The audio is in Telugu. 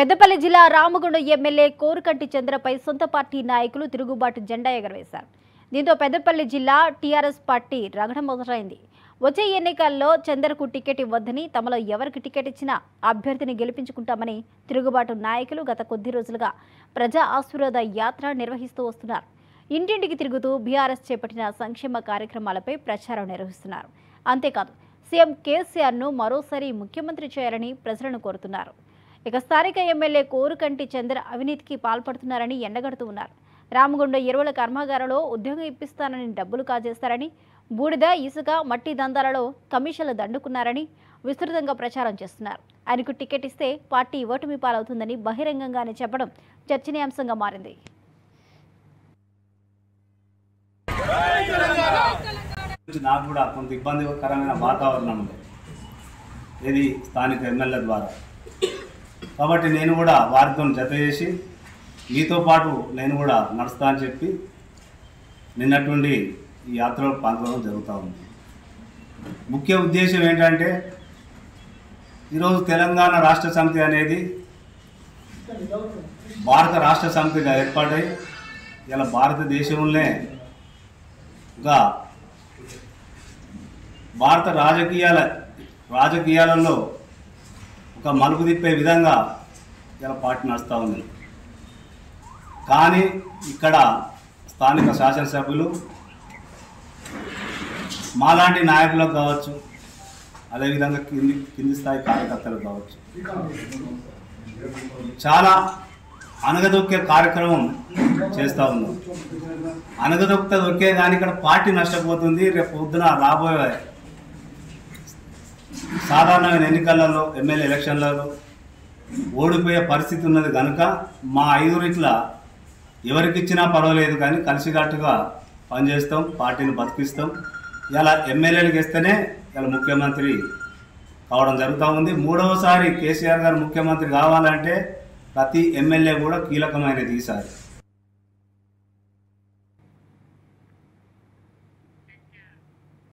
పెద్దపల్లి జిల్లా రామగుండం ఎమ్మెల్యే కోరుకంటి చంద్రపై సొంత పార్టీ నాయకులు తిరుగుబాటు జెండా ఎగరవేశారు. దీంతో పెద్దపల్లి జిల్లా టీఆర్ఎస్ పార్టీ రగడం మొదలైంది. వచ్చే ఎన్నికల్లో చంద్రకు టికెట్ ఇవ్వద్దని తమలో ఎవరికి టికెట్ ఇచ్చినా అభ్యర్థిని గెలిపించుకుంటామని తిరుగుబాటు నాయకులు గత కొద్ది రోజులుగా ప్రజా ఆశీర్వాద యాత్ర నిర్వహిస్తూ వస్తున్నారు. ఇంటింటికి తిరుగుతూ బీఆర్ఎస్ చేపట్టిన సంక్షేమ కార్యక్రమాలపై ప్రచారం నిర్వహిస్తున్నారు. అంతేకాదు సీఎం కేసీఆర్ను మరోసారి ముఖ్యమంత్రి చేయాలని ప్రజలను కోరుతున్నారు. ఇక స్థానిక ఎమ్మెల్యే కోరుకంటి చంద్ర అవినీతికి పాల్పడుతున్నారని ఎండగడుతూ ఉన్నారు. రామగుండ ఎరువుల కర్మాగారంలో ఉద్యోగం ఇప్పిస్తానని డబ్బులు కాజేస్తారని బూడిద ఇసుక మట్టి దందాలలో కమిషన్లు దండుకున్నారని విస్తృతంగా ప్రచారం చేస్తున్నారు. ఆయనకు టికెట్ ఇస్తే పార్టీ ఓటమి పాలవుతుందని బహిరంగంగానే చెప్పడం చర్చనీయాంశంగా మారింది. నాకు కూడా కొంత ఇబ్బందికరమైన వాతావరణం ఉంది. ఇది స్థానిక ఎమ్మెల్యే ద్వారా? కాబట్టి నేను కూడా వారితో జత చేసి మీతో పాటు నేను కూడా నడుస్తా అని చెప్పి నిన్నటువంటి ఈ యాత్రలో పాల్గొనడం జరుగుతూ ఉంది. ముఖ్య ఉద్దేశం ఏంటంటే ఈరోజు తెలంగాణ రాష్ట్ర సమితి అనేది భారత రాష్ట్ర సమితిగా ఏర్పాటై ఇలా భారతదేశంలోనే ఒక భారత రాజకీయాల రాజకీయాలలో ఒక మలుపు తిప్పే విధంగా ఇలా పార్టీ నడుస్తూ ఉంది. కానీ ఇక్కడ స్థానిక శాసనసభ్యులు మాలాంటి నాయకులకు కావచ్చు అదేవిధంగా కింది కింది స్థాయి కార్యకర్తలకు కావచ్చు. చాలా అనగదొక్కే కార్యక్రమం చేస్తూ ఉన్నాం. అనగదొక్క దొక్కే కానీ ఇక్కడ పార్టీ నష్టపోతుంది. రేపు పొద్దున రాబోయే సాధారణమైన ఎన్నికలలో ఎమ్మెల్యే ఎలక్షన్లలో ఓడిపోయే పరిస్థితి ఉన్నది కనుక మా ఐదురిట్ల ఎవరికి ఇచ్చినా పర్వాలేదు కానీ కలిసికట్టుగా పనిచేస్తాం పార్టీని బతికిస్తాం. ఇలా ఎమ్మెల్యేలకు ఇస్తేనే ఇలా ముఖ్యమంత్రి కావడం జరుగుతూ ఉంది. మూడవసారి కేసీఆర్ గారు ముఖ్యమంత్రి కావాలంటే ప్రతి ఎమ్మెల్యే కూడా కీలకమైనది ఈసారి.